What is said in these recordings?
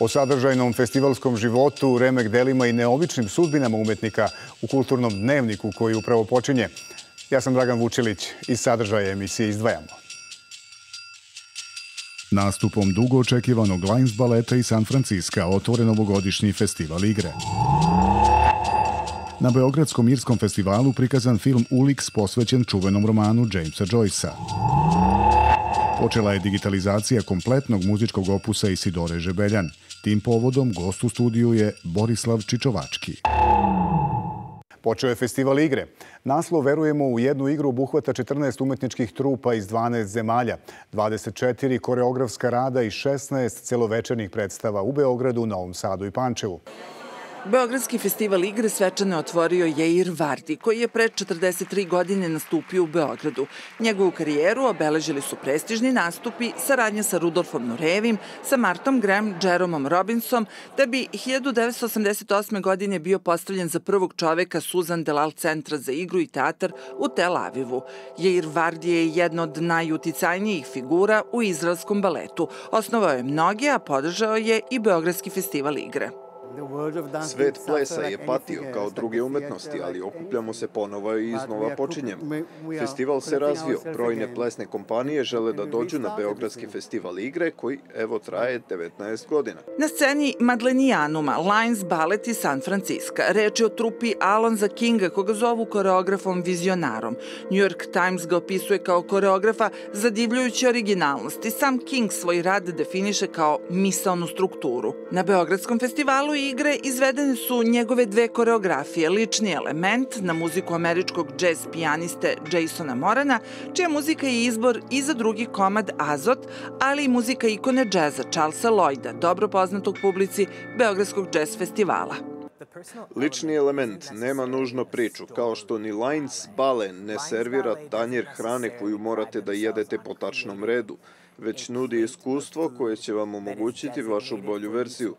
O sadržajnom festivalskom životu, remek delima i neobičnim sudbinama umetnika u kulturnom dnevniku koji upravo počinje. Ja sam Dragan Vučilić i sadržaje emisije izdvajamo. Nastupom dugo očekivanog Lines baleta i San Francisca otvore novogodišnji festival igre. Na Beogradskom Irskom festivalu prikazan film Ulix posvećen čuvenom romanu Jamesa Joycea. Počela je digitalizacija kompletnog muzičkog opusa Isidore Žebeljan. Tim povodom gost u studiju je Borislav Čičovački. Počeo je festival igre. Naslov Verujemo u jednu igru obuhvata 14 umetničkih trupa iz 12 zemalja, 24 koreografska rada i 16 celovečernih predstava u Beogradu, Novom Sadu i Pančevu. Beogradski festival igre svečano otvorio Jair Vardi, koji je pre 43 godine nastupio u Beogradu. Njegovu karijeru obeležili su prestižni nastupi, saradnja sa Rudolfom Nurevim, sa Martom Graham, Jeromom Robinsom, da bi 1988. godine bio postavljen za prvog čoveka Suzan Delal Centra za igru i teatar u Tel Avivu. Jair Vardi je jedna od najuticajnijih figura u izraelskom baletu. Osnovao je mnoge, a podržao je i Beogradski festival igre. Svet plesa je patio kao druge umetnosti, ali okupljamo se ponovo i iznova počinjemo. Festival se razvio, brojne plesne kompanije žele da dođu na Beogradski festival igre koji evo traje 19 godina. Na sceni Madlenijanuma, Lines Ballet iz San Francisco. Reč je o trupi Alonza Kinga, koga zovu koreografom vizionarom. New York Times ga opisuje kao koreografa zadivljujući originalnosti. Sam King svoj rad definiše kao misalnu strukturu. Na Beogradskom festivalu igre izvedene su njegove dve koreografije, lični element na muziku američkog džez pijaniste Jasona Morana, čija muzika je izbor i za drugi komad Azot, ali i muzika ikone džeza Charlesa Lloyda, dobro poznatog publici Beogradskog džez festivala. Lični element nema nužno priču, kao što ni Lines Bale ne servira tanjer hrane koju morate da jedete po tačnom redu, već nudi iskustvo koje će vam omogućiti vašu bolju verziju.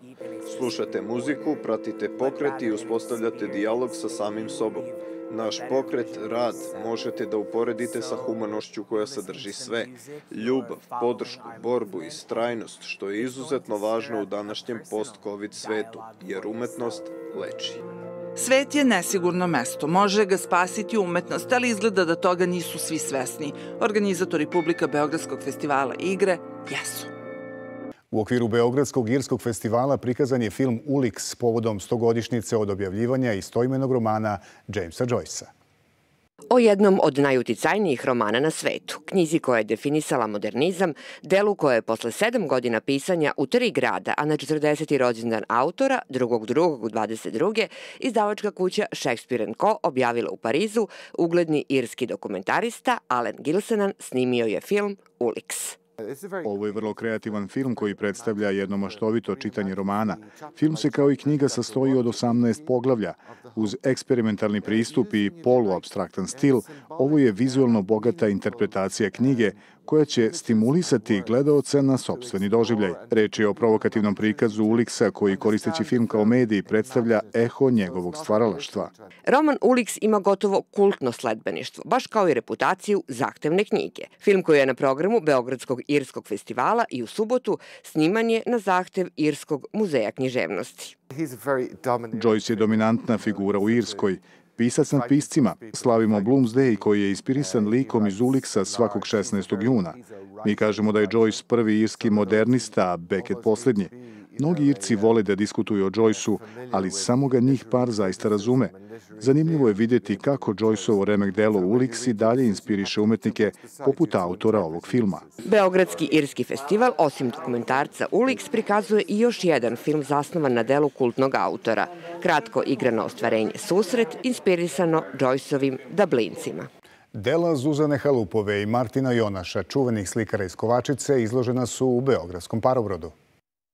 Slušate muziku, pratite pokret i uspostavljate dijalog sa samim sobom. Naš pokret, rad, možete da uporedite sa humanošću koja sadrži sve. Ljubav, podršku, borbu i strajnost, što je izuzetno važno u današnjem post-covid svetu, jer umetnost leči. Svet je nesigurno mesto, može ga spasiti umetnost, ali izgleda da toga nisu svi svesni. Organizatori publika Beogradskog festivala igre jesu. U okviru Beogradskog irskog festivala prikazan je film Ulix povodom stogodišnjice od objavljivanja istoimenog romana Jamesa Joycea o jednom od najuticajnijih romana na svetu, knjizi koja je definisala modernizam, delu koje je posle sedam godina pisanja u tri grada, a na 40. rođendan autora, 2.2.22. izdavačka kuća Shakespeare Co. objavila u Parizu, ugledni irski dokumentarista Alan Gilsenan snimio je film Ulix. Ovo je vrlo kreativan film koji predstavlja jedno maštovito čitanje romana. Film se kao i knjiga sastoji od 18 poglavlja. Uz eksperimentalni pristup i poluabstraktan stil, ovo je vizualno bogata interpretacija knjige koja će stimulisati gledaoce na sobstveni doživljaj. Reč je o provokativnom prikazu Uliksa koji koristeći film kao mediji predstavlja eho njegovog stvaralaštva. Roman Ulix ima gotovo kultno sledbeništvo, baš kao i reputaciju zahtevne knjige. Film koji je na programu Beogradskog Irskog festivala i u subotu sniman je na zahtev Irskog muzeja književnosti. Joyce je dominantna figura u Irskoj, pisac nad piscima. Slavimo Bloomsday koji je inspirisan likom iz Uliksa svakog 16. juna. Mi kažemo da je Joyce prvi irski modernista, a Beckett poslednji. Mnogi Irci vole da diskutuju o Joyceu, ali samo ga njih par zaista razume. Zanimljivo je videti kako Joyceovo remek delo Ulix i dalje inspiriše umetnike poput autora ovog filma. Beogradski irski festival, osim dokumentarca Ulix, prikazuje i još jedan film zasnovan na delu kultnog autora. Kratko igrano ostvarenje Susret, inspirisano Joyceovim Dublincima. Dela Zuzane Halupove i Martina Jonaša, čuvenih slikara iz Kovačice, izložena su u Beogradskom parobrodu.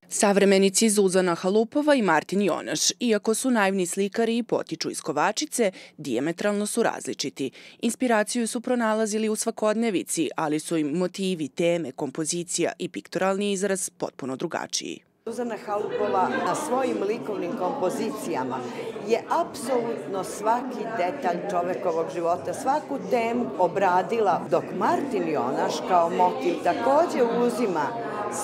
Savremenici Zuzana Halupova i Martin Jonaš, iako su naivni slikari i potiču iz Kovačice, diametralno su različiti. Inspiraciju su pronalazili u svakodnevici, ali su im motivi, teme, kompozicija i piktoralni izraz potpuno drugačiji. Zuzana Halupova na svojim likovnim kompozicijama je apsolutno svaki detalj čovekovog života, svaku temu obradila, dok Martin Jonaš kao motiv takođe uzima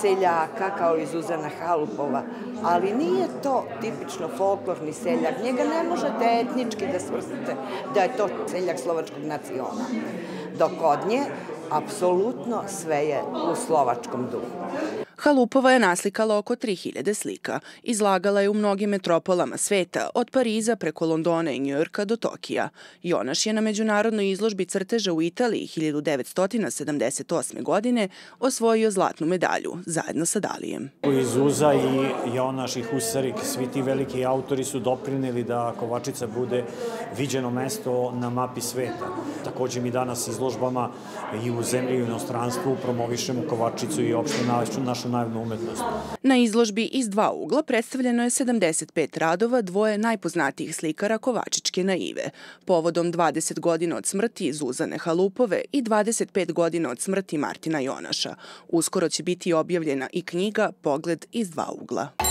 seljaka kao i Zuzana Halupova, ali nije to tipično folklorni seljak. Njega ne možete etnički da svrstite da je to seljak slovačkog naciona. Dok od nje, apsolutno sve je u slovačkom duhu. Halupova je naslikala oko 3000 slika. Izlagala je u mnogim metropolama sveta, od Pariza preko Londona i Njujorka do Tokija. Jonaš je na međunarodnoj izložbi crteža u Italiji 1978. godine osvojio zlatnu medalju, zajedno sa Dalijem. I Zuza i Jonaš i Husarik, svi ti veliki autori su doprinili da Kovačica bude viđeno mesto na mapi sveta. Takođe mi danas izložbama i u zemlji i u inostranstvu promovišemo Kovačicu i opšte našu naivnu umetnost. Na izložbi iz dva ugla predstavljeno je 75 radova dvoje najpoznatijih slikara Kovačičke naive. Povodom 20 godina od smrti Zuzane Halupove i 25 godina od smrti Martina Jonaša. Uskoro će biti objavljena i knjiga Pogled iz dva ugla.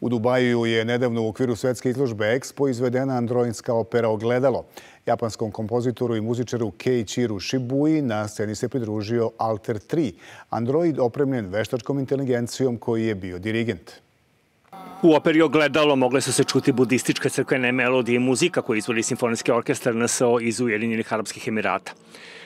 U Dubaju je nedavno u okviru svetske izložbe Expo izvedena androinska opera Ogledalo. Japanskom kompozitoru i muzičaru Keiichiru Shibui na sceni se pridružio Alter 3, android opremljen veštačkom inteligencijom koji je bio dirigent. U operi Ogledalo mogle su se čuti budističke crkvene melodije i muzika koju izvoli Simfonijski orkestar NSO iz Ujedinjenih Arabskih Emirata.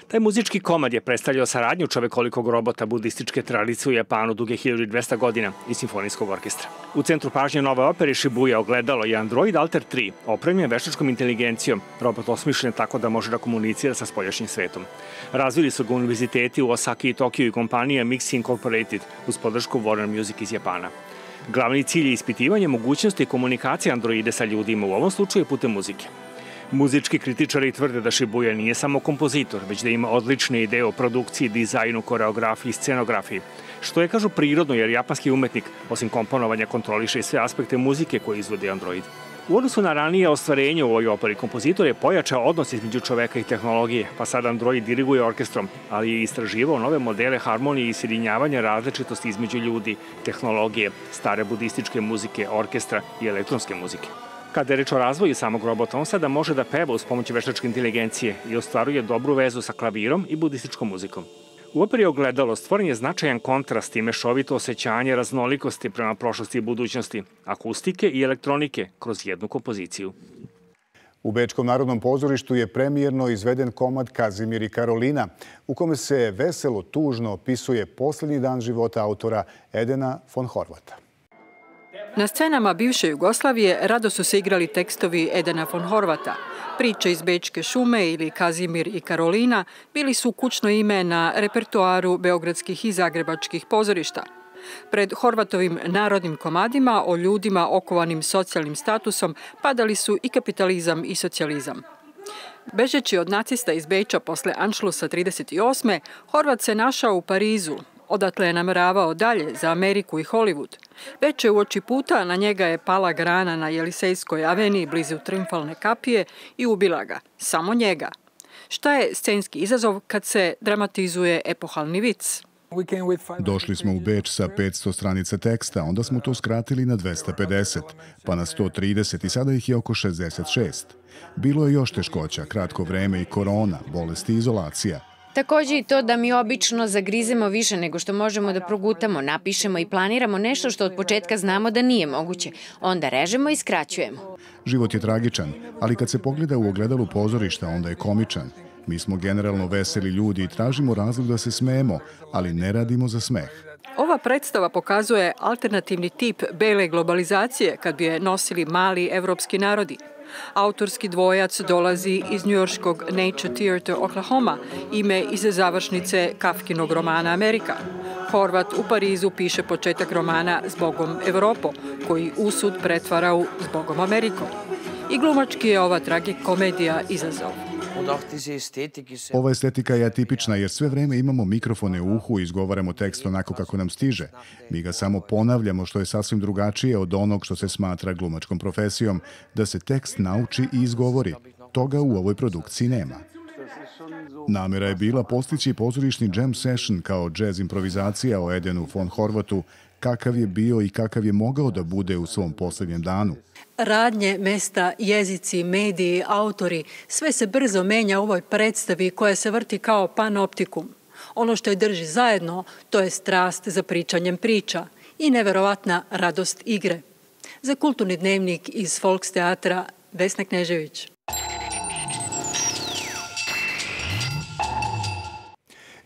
Taj muzički komad je predstavljao saradnju čovekolikog robota budističke tradicije u Japanu duge 1200 godina i simfonijskog orkestra. U centru pažnje nove opere Shibuya ogledalo je Android Alter 3, opremljen veštačkom inteligencijom, robot osmišljen tako da može da komunicira sa spoljašnjim svetom. Razvili su ga univerziteti u Osaki i Tokiju i kompanija Mixi Incorporated uz podršku Warner Music iz Japana. Glavni cilj je ispitivanje mogućnosti komunikacije androide sa ljudima, u ovom slučaju putem muzike. Muzički kritičari tvrde da Shibuya nije samo kompozitor, već da ima odlične ideje o produkciji, dizajnu, koreografiji i scenografiji, što je, kažu, prirodno jer japanski umetnik, osim komponovanja, kontroliše i sve aspekte muzike koje izvodi Android. U odnosu na ranije ostvarenje u ovoj operi, kompozitor je pojačao odnos između čoveka i tehnologije, pa sad Android diriguje orkestrom, ali je istraživao nove modele harmonije i sjedinjavanja različitosti između ljudi, tehnologije, stare budističke muzike, orkestra i elektronske muzike. Kada je reč o razvoju samog robota, on sada može da peva uz pomoć veštačke inteligencije i ostvaruje dobru vezu sa klavirom i budističkom muzikom. U operi Ogledalo stvoren je značajan kontrast i mešovito osjećanje raznolikosti prema prošlosti i budućnosti, akustike i elektronike kroz jednu kompoziciju. U Bečkom narodnom pozorištu je premijerno izveden komad Kazimir i Karolina, u kome se veselo tužno opisuje poslednji dan života autora Edena von Horvata. Na scenama bivše Jugoslavije rado su se igrali tekstovi Edena von Horvata. Priče iz Bečke šume ili Kazimir i Karolina bili su kućno ime na repertoaru beogradskih i zagrebačkih pozorišta. Pred Horvatovim narodnim komadima o ljudima okovanim socijalnim statusom padali su i kapitalizam i socijalizam. Bežeći od nacista iz Beča posle Anšlusa 38. Horvat se našao u Parizu, Odatle je nameravao dalje za Ameriku i Hollywood. Već je u oči puta na njega je pala grana na Jelisejskoj aveni blizu Triumfalne kapije i ubila ga. Samo njega. Šta je scenski izazov kad se dramatizuje epohalni vic? Došli smo u Beč sa 500 stranica teksta, onda smo to skratili na 250, pa na 130 i sada ih je oko 66. Bilo je još teškoća, kratko vreme i korona, bolesti i izolacija – Takođe i to da mi obično zagrizemo više nego što možemo da progutamo, napišemo i planiramo nešto što od početka znamo da nije moguće. Onda režemo i skraćujemo. Život je tragičan, ali kad se pogleda u ogledalu pozorišta, onda je komičan. Mi smo generalno veseli ljudi i tražimo razlog da se smejemo, ali ne radimo za smeh. Ova predstava pokazuje alternativni tip bele globalizacije kad bi je nosili mali evropski narodi – Autorski dvojac dolazi iz njujorskog Nature Theater Oklahoma, ime iz završnice Kafkinog romana Amerika. Horvat u Parizu piše početak romana Zbogom Evropo, koji usud pretvara u Zbogom Ameriko. I glumački je ova tragikomedija izazov. Ova estetika je atipična jer sve vreme imamo mikrofone u uhu i izgovaramo tekst onako kako nam stiže. Mi ga samo ponavljamo što je sasvim drugačije od onog što se smatra glumačkom profesijom, da se tekst nauči i izgovori. Toga u ovoj produkciji nema. Namera je bila postići pozorišni jam session kao jazz improvizacija o Edenu von Horvatu, kakav je bio i kakav je mogao da bude u svom poslednjem danu. Radnje, mesta, jezici, mediji, autori, sve se brzo menja u ovoj predstavi koja se vrti kao panoptikum. Ono što je drži zajedno, to je strast za pričanjem priča i neverovatna radost igre. Za kulturni dnevnik iz Folksteatra Vesna Knežević.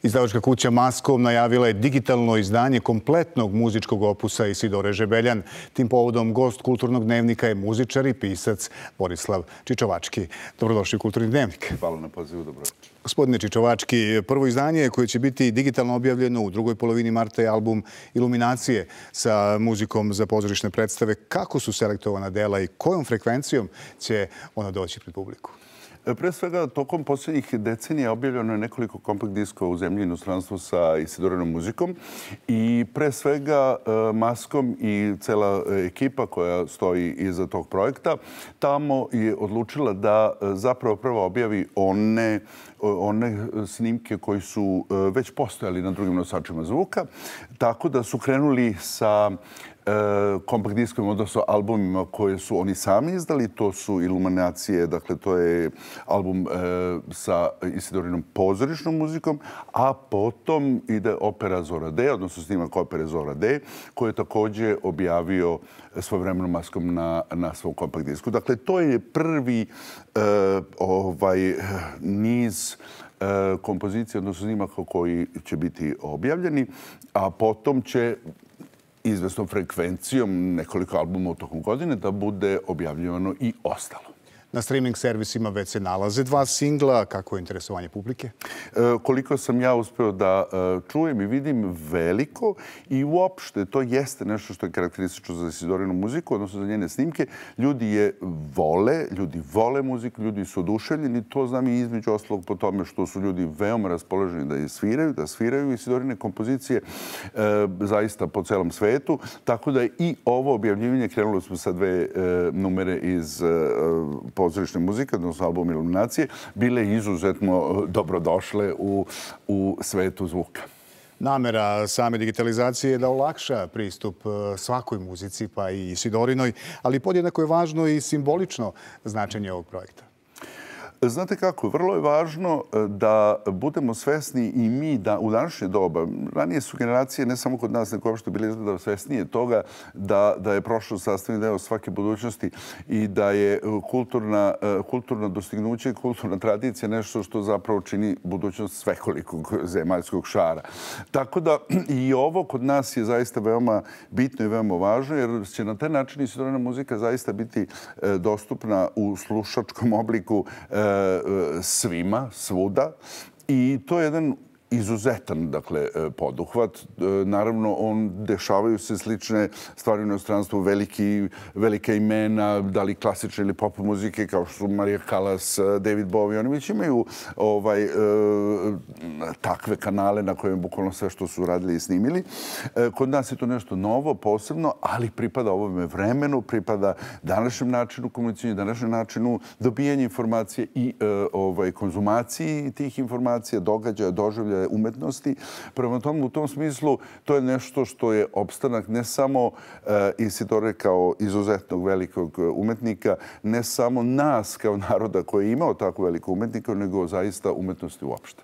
Izdavačka kuća Maskom najavila je digitalno izdanje kompletnog muzičkog opusa Isidore Žebeljan. Tim povodom gost kulturnog dnevnika je muzičar i pisac Borislav Čičovački. Dobrodošli u Kulturni dnevnik. Hvala na pozivu, dobro. Gospodine Čičovački, prvo izdanje koje će biti digitalno objavljeno u drugoj polovini marta je album Iluminacije sa muzikom za pozorišne predstave. Kako su selektovana dela i kojom frekvencijom će ona doći pred publiku? E, pre svega, tokom posljednjih decenija objavljeno je nekoliko kompakt diskova u zemlji i inostranstvu sa Isidorenom muzikom i pre svega e, Maskom i cela ekipa koja stoji iza tog projekta. Tamo je odlučila da e, zapravo prvo objavi one one snimke koji su već postojali na drugim nosačima zvuka, tako da su krenuli sa E, kompakt diskovima, odnosno albumima koje su oni sami izdali. To su Iluminacije, dakle to je album e, sa Isidorinom pozorišnom muzikom, a potom ide opera Zora D, odnosno snimak opere Zora D, koje je takođe objavio svojevremenom maskom na, na svom kompakt disku. Dakle, to je prvi e, ovaj niz kompozicije, odnosno snimaka koji će biti objavljeni, a potom će izvesnom frekvencijom nekoliko albuma u tokom godine da bude objavljivano i ostalo. Na streaming servisima već se nalaze dva singla. Kako je interesovanje publike? E, koliko sam ja uspeo da e, čujem i vidim veliko i uopšte to jeste nešto što je karakteristično za Isidorinu muziku, odnosno za njene snimke. Ljudi je vole, ljudi vole muziku, ljudi su oduševljeni. To znam i između ostalog po tome što su ljudi veoma raspoloženi da je sviraju, da sviraju Isidorine kompozicije e, zaista po celom svetu. Tako da i ovo objavljivanje krenulo smo sa dve numere iz pozorišne muzike, odnosno album Iluminacije, bile izuzetno e, dobrodošle u, u svetu zvuka. Namera same digitalizacije je da olakša pristup e, svakoj muzici, pa i Sidorinoj, ali podjednako je važno i simbolično značenje ovog projekta. Znate kako, vrlo je važno e, da budemo svesni i mi da u današnje doba, ranije su generacije, ne samo kod nas, neko uopšte bili izgleda svesnije toga da, da je prošlo sastavni deo svake budućnosti i da je kulturna, e, kulturno dostignuće kulturna tradicija nešto što zapravo čini budućnost svekolikog zemaljskog šara. Tako da i ovo kod nas je zaista veoma bitno i veoma važno, jer će na taj način i muzika zaista biti e, dostupna u slušačkom obliku svima, svuda. I to je jedan izuzetan dakle, e, poduhvat. E, naravno, on dešavaju se slične stvari u inostranstvu, veliki, velika imena, da li klasične ili pop muzike, kao što su Marija Kalas, e, David Bowie. Oni već imaju ovaj, takve kanale na kojima bukvalno sve što su radili i snimili. E, kod nas je to nešto novo, posebno, ali pripada ovome vremenu, pripada današnjem načinu komuniciranja, današnjem načinu dobijanja informacije i ovaj, konzumaciji tih informacija, događaja, doživlja umetnosti. Prema tomu, u tom smislu, to je nešto što je opstanak ne samo e, Isidore kao izuzetnog velikog umetnika, ne samo nas kao naroda koji je imao tako veliko umetnika, nego zaista umetnosti uopšte.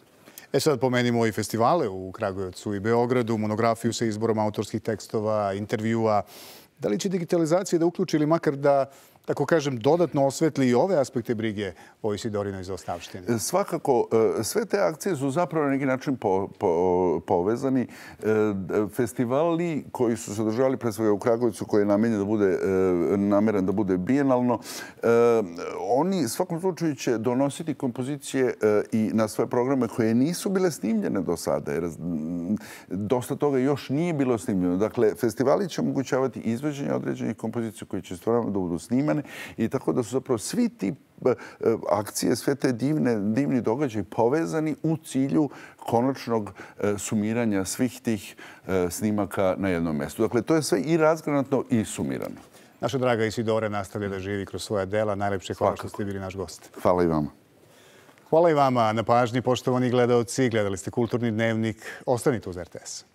E sad pomenimo i festivale u Kragujevcu i Beogradu, monografiju sa izborom autorskih tekstova, intervjua. Da li će digitalizacija da uključi ili makar da tako kažem, dodatno osvetli i ove aspekte brige o Isidorinoj zaostavštini? E, svakako, e, sve te akcije su zapravo na neki način po, po, povezani. E, festivali koji su se održavali pre svega u Kragovicu, koji je namenjen da bude, nameran da bude bijenalno, oni svakom slučaju će donositi kompozicije i na svoje programe koje nisu bile snimljene do sada, jer dosta toga još nije bilo snimljeno. Dakle, festivali će omogućavati izveđenje određenih kompozicija koje će stvarno da budu snimljene vremene i tako da su zapravo svi ti e, e, akcije, sve te divne, divni događaji povezani u cilju konačnog e, sumiranja svih tih snimaka na jednom mestu. Dakle, to je sve i razgranatno i sumirano. Naša draga Isidora nastavlja da živi kroz svoja dela. Najlepše hvala što ste bili naš gost. Hvala i vama. Hvala i vama na pažnji, poštovani gledalci. Gledali ste Kulturni dnevnik. Ostanite uz RTS.